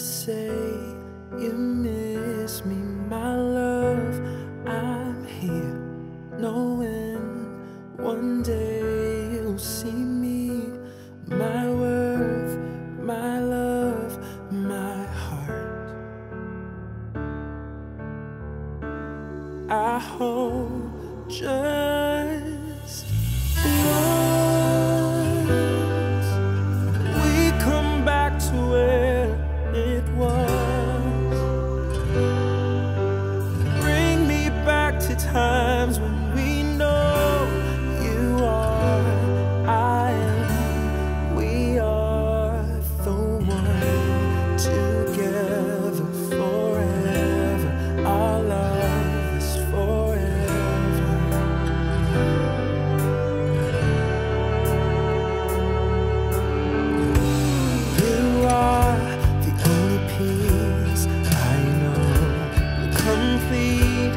say you miss me. My love, I'm here knowing one day you'll see me. My worth, my love, my heart. I hope just complete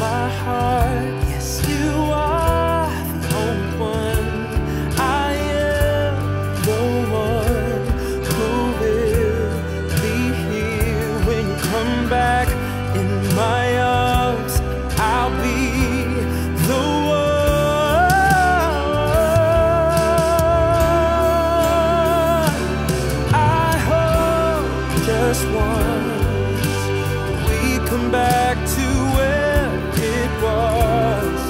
my heart. Yes, you are the only one. I am the one who will be here when you come back in my arms. I'll be the one. I hope just once we come back to where it was.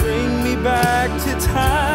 Bring me back to time.